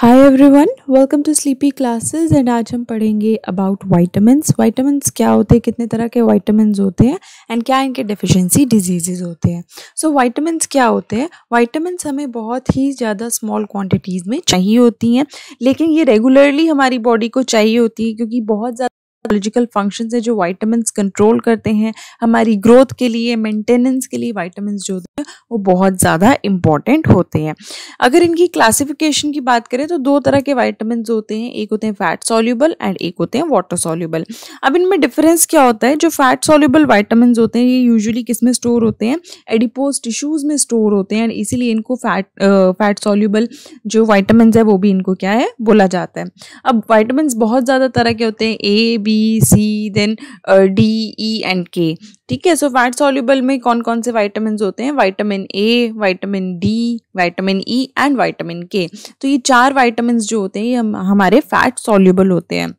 Hi everyone welcome to sleepy classes and आज हम पढ़ेंगे अबाउट वाइटामस वाइटामस क्या होते हैं? कितने तरह के वाइटामस होते हैं? एंड क्या इनके डिफिशेंसी डिजीजेज होते हैं? सो so, वाइटामस क्या होते हैं? वाइटामस हमें बहुत ही ज़्यादा स्मॉल क्वांटिटीज़ में चाहिए होती हैं लेकिन ये रेगुलरली हमारी बॉडी को चाहिए होती है क्योंकि बहुत ज़्यादा बायोलॉजिकल फ़ंक्शन है जो वाइटामिन्स कंट्रोल करते हैं, हमारी ग्रोथ के लिए मेंटेनेंस के लिए वाइटामिन्स जो होते हैं, वो बहुत ज़्यादा इंपॉर्टेंट होते हैं। अगर इनकी क्लासिफिकेशन की बात करें तो दो तरह के वाइटामिन्स होते हैं, एक होते हैं फैट सॉल्यूबल एंड एक होते हैं वाटर सॉल्यूबल अब इनमें डिफरेंस क्या होता है? जो फैट सॉल्यूबल वाइटामिन होते हैं, ये यूजुअली किसमें स्टोर होते हैं? एडिपोज टिश्यूज में स्टोर होते हैं एंड इसीलिए इनको फैट फैट सॉल्यूबल जो वाइटामिन है, वो भी इनको क्या है? बोला जाता है। अब वाइटामिन बहुत ज़्यादा तरह के होते हैं A B C then D, E and K ठीक है? सो फैट सॉल्युबल में कौन कौन से वाइटामिन होते हैं? Vitamin A vitamin D vitamin E and vitamin K तो ये चार वाइटामिन जो होते हैं, ये हम, हमारे फैट सॉल्युबल होते हैं।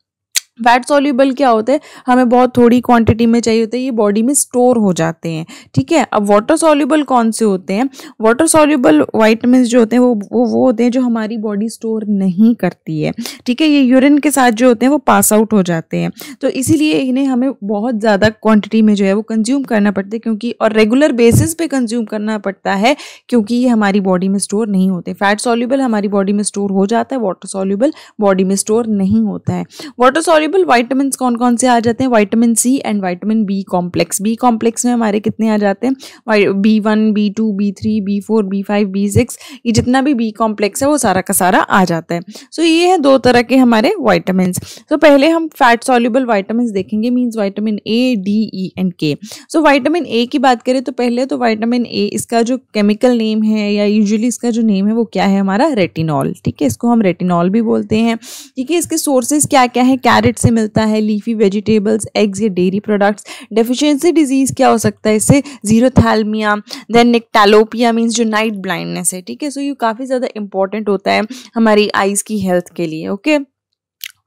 फैट सॉल्यूबल क्या होते हैं? हमें बहुत थोड़ी क्वांटिटी में चाहिए होते हैं, ये बॉडी में स्टोर हो जाते हैं, ठीक है? अब वाटर सॉल्यूबल कौन से होते हैं? वाटर सॉल्यूबल वाइटामिन जो होते हैं, वो वो वो होते हैं जो हमारी बॉडी स्टोर नहीं करती है, ठीक है? ये यूरिन के साथ जो होते हैं, वो पास आउट हो जाते हैं। तो इसीलिए इन्हें हमें बहुत ज़्यादा क्वान्टिटी में जो है, वो कंज्यूम करना पड़ता है क्योंकि, और रेगुलर बेसिस पे कंज्यूम करना पड़ता है क्योंकि ये हमारी बॉडी में स्टोर नहीं होते। फैट सॉल्यूबल हमारी बॉडी में स्टोर हो जाता है वाटर सॉल्यूबल बॉडी में स्टोर नहीं होता है। वाटर सॉल्यूबल वाइटामिन कौन कौन से आ जाते हैं? Vitamin C and vitamin B complex B complex में हमारे कितने आ जाते हैं? B one B two B three B four B five B six ये जितना भी बी कॉम्प्लेक्स है वो सारा का सारा आ जाता है। सो so, ये है दो तरह के हमारे वाइटामिन तो पहले हम फैट सॉल्युबल वाइटामिन देखेंगे means vitamin A D E and K so vitamin ए की बात करें तो पहले तो वाइटामिन ए इसका जो केमिकल नेम है या यूजुअली इसका जो नेम है वो क्या है हमारा? रेटिनॉल ठीक है इसको हम रेटिनॉल भी बोलते हैं। ठीक है इसके सोर्सेज क्या क्या है? कैरेट से मिलता है लीफी वेजिटेबल्स एग्स या डेयरी प्रोडक्ट्स डेफिशिएंसी डिज़ीज़ क्या हो सकता है इससे? Xerophthalmia then nyctalopia means जो नाइट ब्लाइंडनेस है, ठीक है? सो ये काफ़ी ज़्यादा इंपॉर्टेंट होता है हमारी आइज़ की हेल्थ के लिए ओके okay?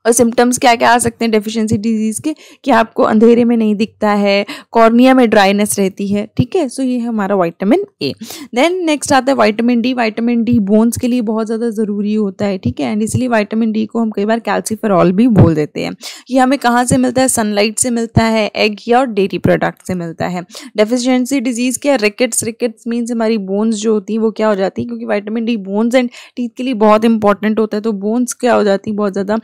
और सिम्टम्स क्या क्या आ सकते हैं? डेफिशिएंसी डिज़ीज़ के, कि आपको अंधेरे में नहीं दिखता है कॉर्निया में ड्राइनेस रहती है, ठीक है? सो ये है हमारा वाइटामिन ए देन नेक्स्ट आता है vitamin D vitamin D bones के लिए बहुत ज़्यादा ज़रूरी होता है, ठीक है? एंड इसलिए वाइटामिन डी को हम कई बार कैल्सीफेरॉल भी बोल देते हैं। ये हमें कहाँ से मिलता है? सनलाइट से मिलता है एग या और डेयरी प्रोडक्ट से मिलता है। डेफिशिएंसी डिज़ीज़ क्या? रिकेट्स रिकेट्स मीन्स हमारी बोन्स जो होती है, वो क्या हो जाती है? क्योंकि vitamin D bones and teeth के लिए बहुत इंपॉर्टेंट होता है तो बोन्स क्या हो जाती है? बहुत ज़्यादा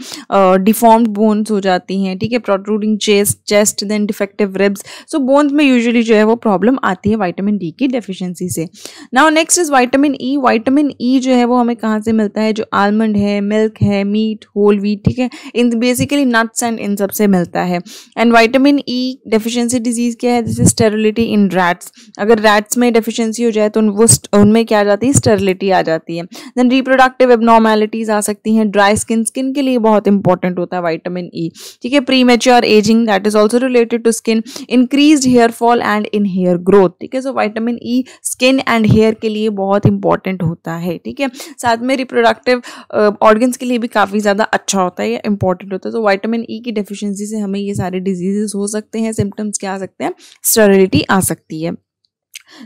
डिफॉर्म्ड बोन्स हो जाती हैं, ठीक है? Protruding chest chest then defective ribs so bones में यूजुअली जो है वो प्रॉब्लम आती है वाइटामिन डी की डेफिशिएंसी से. Now next is vitamin E vitamin E जो है वो हमें कहाँ से मिलता है? जो आलमंड है मिल्क है मीट होल वीट ठीक है? इन बेसिकली नट्स एंड इन सबसे मिलता है. And vitamin E deficiency disease क्या है? जैसे स्टेरिलिटी इन रैट्स अगर रैट्स में डेफिशिएंसी हो जाए तो वो उनमें क्या आ जाती है? स्टेरिलिटी आ जाती है. देन रिप्रोडक्टिव एबनॉर्मेलिटीज आ सकती हैं. ड्राई स्किन स्किन के लिए बहुत इंपॉर्टेंट होता है वाइटामिन ई e. ठीक है premature ageing that is also related to skin increase hair fall and in hair growth ठीक है so vitamin E skin and hair के लिए बहुत इंपॉर्टेंट होता है ठीक है? साथ में रिप्रोडक्टिव ऑर्गन्स uh, के लिए भी काफ़ी ज़्यादा अच्छा होता है या इंपॉर्टेंट होता है। तो वाइटामिन ई की डेफिशिएंसी से हमें ये सारे डिजीजेस हो सकते हैं सिम्टम्स क्या आ सकते हैं? स्टरिलिटी आ सकती है।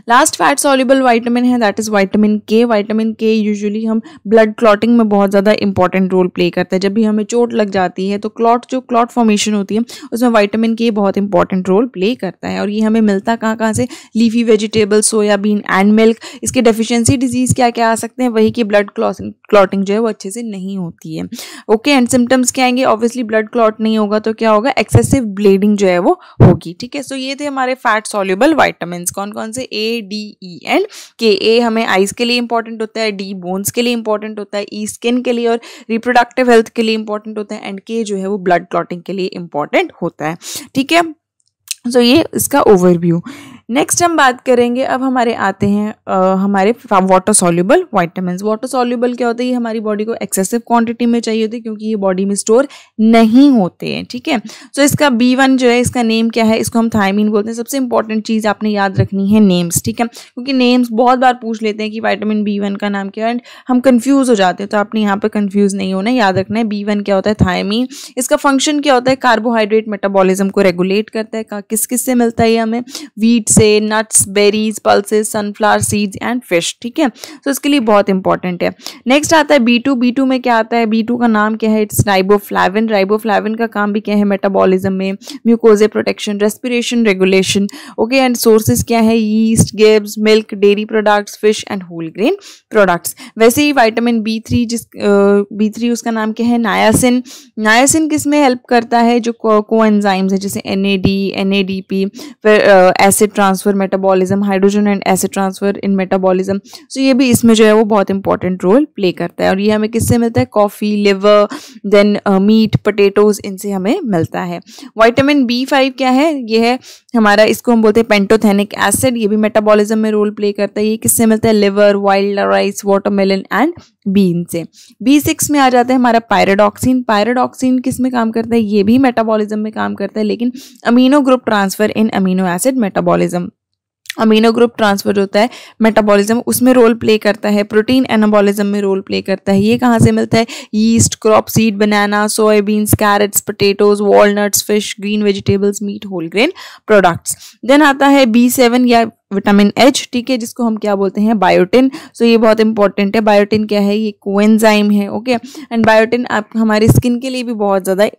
लास्ट फैट सॉल्युबल वाइटामिन है that is vitamin K vitamin K usually हम ब्लड क्लॉटिंग में बहुत ज़्यादा इंपॉर्टेंट रोल प्ले करता है। जब भी हमें चोट लग जाती है तो क्लॉट जो क्लॉट फॉर्मेशन होती है, उसमें वाइटामिन के बहुत इंपॉर्टेंट रोल प्ले करता है। और ये हमें मिलता कहाँ कहाँ से leafy vegetable soybean and milk इसके डेफिशिएंसी डिज़ीज़ क्या क्या आ सकते हैं? वही की ब्लड क्लॉटिंग जो है, वो अच्छे से नहीं होती है। ओके एंड सिम्टम्स क्या आएँगे? ऑब्वियसली ब्लड क्लॉट नहीं होगा तो क्या होगा? एक्सेसिव ब्लीडिंग जो है, वो होगी। ठीक है? सो ये थे हमारे फैट सॉल्युबल वाइटामिन कौन कौन से? ए डी ई एंड के ए हमें आइज़ के लिए इंपॉर्टेंट होता है डी बोन्स के लिए इंपॉर्टेंट होता है ई e, स्किन के लिए और रिप्रोडक्टिव हेल्थ के लिए इंपॉर्टेंट होता है एंड के जो है वो ब्लड क्लॉटिंग के लिए इंपॉर्टेंट होता है। ठीक है? सो so, ये इसका ओवरव्यू नेक्स्ट हम बात करेंगे अब हमारे आते हैं आ, हमारे water soluble vitamin water soluble क्या होता है? ये हमारी बॉडी को एक्सेसिव क्वांटिटी में चाहिए होती है क्योंकि ये बॉडी में स्टोर नहीं होते हैं ठीक है? सो so, इसका बी वन जो है इसका नेम क्या है? इसको हम थायमीन बोलते हैं। सबसे इंपॉर्टेंट चीज़ आपने याद रखनी है नेम्स ठीक है? क्योंकि नेम्स बहुत बार पूछ लेते हैं कि वाइटामिन बी वन का नाम क्या है एंड हम कन्फ्यूज़ हो जाते हैं। तो आपने यहाँ पर कन्फ्यूज़ नहीं होना याद रखना है बी वन क्या होता है? थायमीन इसका फ़ंक्शन क्या होता है? कार्बोहाइड्रेट मेटाबॉलिज्म को रेगुलेट करता है किस किस से मिलता है हमें? वीट से nuts berries pulses sunflower seeds and fish ठीक है? तो इसके लिए बहुत इंपॉर्टेंट है। नेक्स्ट आता है बी टू बी टू में क्या आता है? बी टू का नाम क्या है? इट्स राइबोफ्लाविन राइबोफ्लाविन का काम भी क्या है? मेटाबॉलिज्म में mucosa protection respiration regulation okay and sources क्या है? Yeast Gibbs milk dairy products fish and whole grain products वैसे ही वाइटामिन बी थ्री जिस बी थ्री उसका नाम क्या है? नायासिन नायासिन किसमें हेल्प करता है? जो को एंजाइम्स है, जैसे N A D N A D P फिर acid transfer metabolism hydrogen and acid transfer in metabolism so ये भी इसमें जो है वो बहुत इंपॉर्टेंट रोल प्ले करता है और ये हमें किससे मिलता है? Coffee liver then meat potatoes इनसे हमें मिलता है। वाइटामिन बी फाइव क्या है? ये है हमारा इसको हम बोलते हैं पेंटोथेनिक एसिड ये भी मेटाबॉलिज्म में रोल प्ले करता है। ये किससे मिलता है? Liver wild rice watermelon and bean से। बी सिक्स में आ जाता है हमारा पायराडॉक्सिन पायराडॉक्सिन किसमें काम करता है? ये भी मेटाबॉलिज्म में काम करता है, लेकिन amino group transfer in amino acid metabolism amino group transfer होता है मेटाबॉलिज्म उसमें रोल प्ले करता है प्रोटीन एनाबॉलिज्म में रोल प्ले करता है। ये कहाँ से मिलता है? Yeast crop seed banana soybeans carrots potatoes walnuts fish green vegetables meat whole grain products then आता है बी सेवन या विटामिन एच, ठीक है, जिसको हम क्या बोलते हैं बायोटिन सो ये बहुत इंपॉर्टेंट है। बायोटिन क्या है? ये कोएंजाइम है ओके एंड बायोटिन आप, हमारी स्किन के लिए भी बहुत ज़्यादा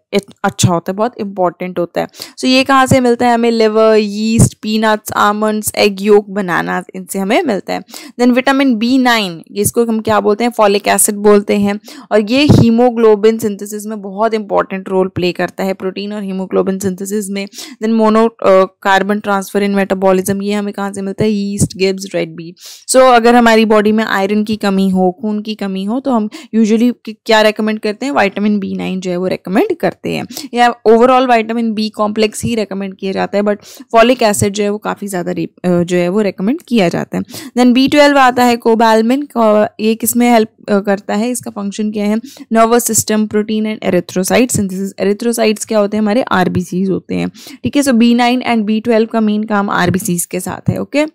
अच्छा होता है, बहुत इंपॉर्टेंट होता है। सो so, ये कहाँ से मिलता है हमें? Liver yeast peanuts almonds egg yolk banana इनसे हमें मिलता है। देन विटामिन बी नाइन इसको हम क्या बोलते हैं? फॉलिक एसिड बोलते हैं। और ये हीमोग्लोबिन सिंथेसिस में बहुत इंपॉर्टेंट रोल प्ले करता है प्रोटीन और हीमोग्लोबिन सिंथेसिस में। Then mono carbon transfer in metabolism ये हमें कहाँ से मिलता है ईस्ट गिब्स रेड बीट सो अगर हमारी बॉडी में आयरन की कमी हो, खून की कमी हो तो हम यूजुअली क्या रेकमेंड करते हैं? वाइटामिन बी नाइन जो है, वो रेकमेंड करते हैं. या ओवरऑल वाइटामिन बी कॉम्प्लेक्स ही रेकमेंड किया जाता है बट फॉलिक एसिड जो है, वो काफ़ी ज़्यादा जो है, वो रेकमेंड किया जाता है. देन बी ट्वेल्व आता है कोबालमिन ये किसमें हेल्प करता है? इसका फ़ंक्शन क्या है? Nervous system protein and erythrocyte synthesis erythrocytes क्या होते हैं? हमारे आरबीसीज होते हैं. ठीक है so B nine and B twelve का मेन काम आरबीसीज के साथ है okay qué?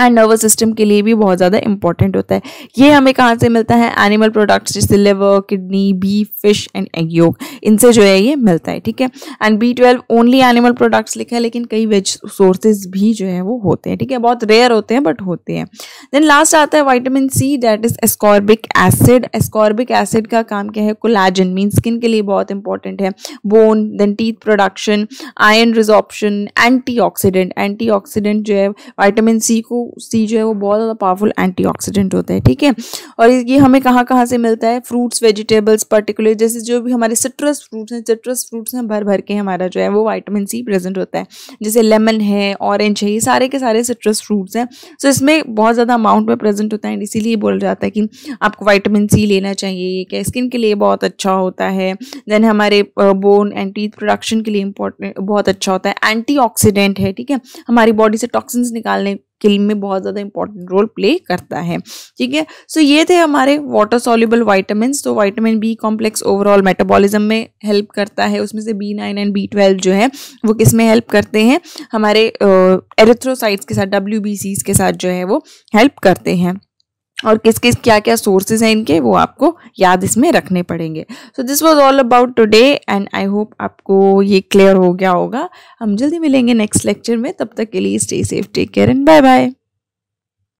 And nervous system के लिए भी बहुत ज़्यादा इंपॉर्टेंट होता है। ये हमें कहाँ से मिलता है? एनिमल प्रोडक्ट्स जैसे liver kidney beef fish and egg yolk इनसे जो है ये मिलता है, ठीक है? And B twelve only animal products लिखा है, लेकिन कई वेज सोर्सेज भी जो है वो होते हैं, ठीक है? बहुत रेयर होते हैं बट होते हैं। देन लास्ट आता है vitamin C that is ascorbic acid ascorbic acid का काम क्या है? कोलाजन मीन स्किन के लिए बहुत इंपॉर्टेंट है। Bone then teeth production iron absorption antioxidant जो है वाइटामिन सी को सी जो है वो बहुत ज़्यादा पावरफुल एंटीऑक्सीडेंट होता है, ठीक है? और ये हमें कहाँ कहाँ से मिलता है? फ्रूट्स वेजिटेबल्स पर्टिकुलर जैसे जो भी हमारे सिट्रस फ्रूट्स हैं सिट्रस फ्रूट्स में भर भर के हमारा जो है वो वाइटामिन सी प्रेजेंट होता है। जैसे लेमन है ऑरेंज है, ये सारे के सारे सिट्रस फ्रूट्स हैं। सो इसमें बहुत ज़्यादा अमाउंट में प्रेजेंट होता है, इसीलिए बोल जाता है कि आपको वाइटामिन सी लेना चाहिए, ये क्या स्किन के लिए बहुत अच्छा होता है। देन हमारे बोन एंड टीथ प्रोडक्शन के लिए इंपॉर्टेंट बहुत अच्छा होता है। एंटी है, ठीक है? हमारी बॉडी से टॉक्सिन्स निकालने किलिंग में बहुत ज़्यादा इंपॉर्टेंट रोल प्ले करता है। ठीक है? सो ये थे हमारे वाटर सॉल्यूबल वाइटामिन तो vitamin B complex overall metabolism में हेल्प करता है। उसमें से B nine and B twelve जो है, वो किसमें हेल्प करते हैं? हमारे एरिथ्रोसाइट्स के साथ डब्ल्यू के साथ जो है, वो हेल्प करते हैं। और किस किस क्या क्या सोर्सेज हैं इनके, वो आपको याद इसमें रखने पड़ेंगे। So this was all about today and I hope आपको ये क्लियर हो गया होगा। हम जल्दी मिलेंगे नेक्स्ट लेक्चर में, तब तक के लिए stay safe take care and bye bye